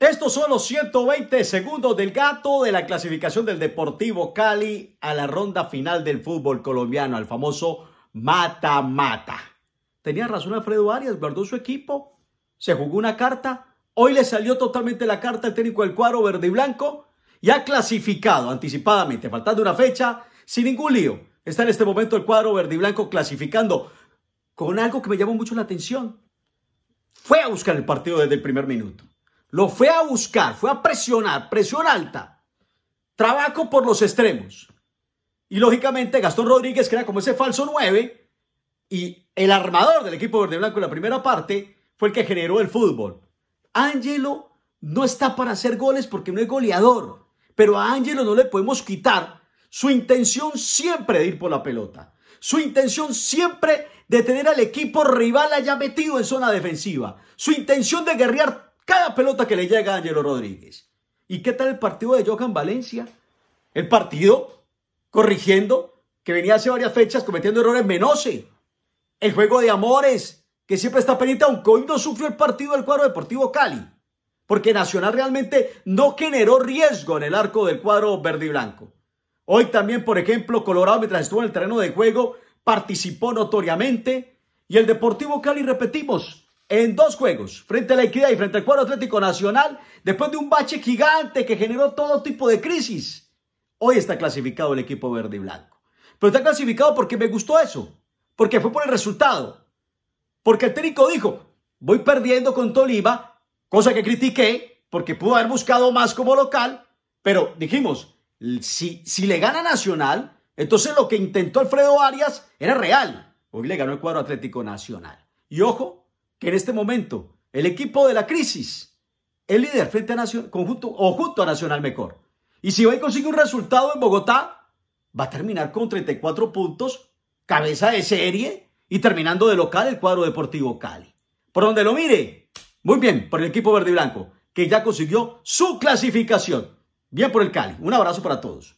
Estos son los 120 segundos del gato de la clasificación del Deportivo Cali a la ronda final del fútbol colombiano, al famoso mata-mata. Tenía razón Alfredo Arias, guardó su equipo, se jugó una carta, hoy le salió totalmente la carta al técnico del cuadro verde y blanco y ha clasificado anticipadamente, faltando una fecha, sin ningún lío. Está en este momento el cuadro verde y blanco clasificando con algo que me llamó mucho la atención. Fue a buscar el partido desde el primer minuto. Lo fue a buscar, fue a presionar, presión alta. Trabajo por los extremos. Y lógicamente Gastón Rodríguez, que era como ese falso 9, y el armador del equipo verde blanco en la primera parte, fue el que generó el fútbol. Ángelo no está para hacer goles porque no es goleador, pero a Ángelo no le podemos quitar su intención siempre de ir por la pelota, su intención siempre de tener al equipo rival allá metido en zona defensiva, su intención de guerrear cada pelota que le llega a Angelo Rodríguez. ¿Y qué tal el partido de Johan Valencia? El partido corrigiendo que venía hace varias fechas cometiendo errores Menose. El juego de amores que siempre está pendiente, aunque hoy no sufrió el partido del cuadro deportivo Cali. Porque Nacional realmente no generó riesgo en el arco del cuadro verde y blanco. Hoy también, por ejemplo, Colorado, mientras estuvo en el terreno de juego, participó notoriamente. Y el Deportivo Cali, repetimos, en dos juegos, frente a la Equidad y frente al cuadro Atlético Nacional, después de un bache gigante que generó todo tipo de crisis. Hoy está clasificado el equipo verde y blanco. Pero está clasificado porque me gustó eso, porque fue por el resultado. Porque el técnico dijo, voy perdiendo con Tolima, cosa que critiqué, porque pudo haber buscado más como local, pero dijimos, si, si le gana Nacional, entonces lo que intentó Alfredo Arias era real. Hoy le ganó el cuadro Atlético Nacional. Y ojo, que en este momento el equipo de la crisis, el líder frente a Nacional, conjunto o junto a Nacional Mejor. Y si hoy consigue un resultado en Bogotá, va a terminar con 34 puntos, cabeza de serie y terminando de local el cuadro deportivo Cali. Por donde lo mire, muy bien por el equipo verde y blanco, que ya consiguió su clasificación. Bien por el Cali. Un abrazo para todos.